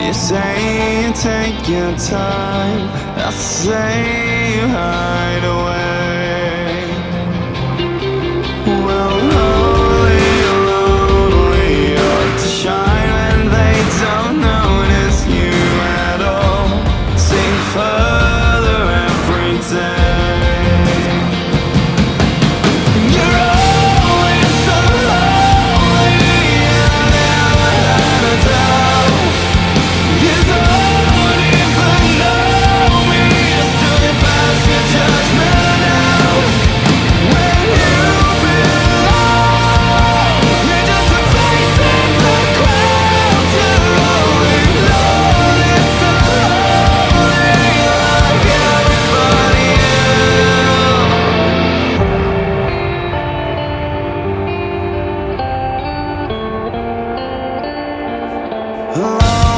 You say you take your time, I say you hide away. Oh.